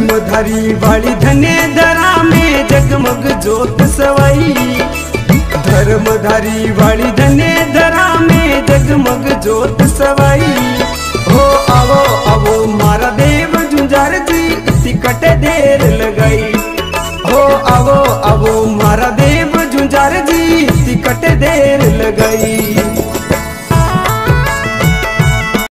धर्मधारी वाली धने धरा में जगमग जोत सवाई। धर्मधारी वाली धने धरा में जगमग जोत सवाई। हो आवो आवो मारा देव जुंजार जी सिकट देर लगाई। हो आवो आवो मारा देव जुंजार जी सिकट देर लगाई।